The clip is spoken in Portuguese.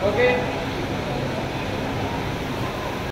Ok?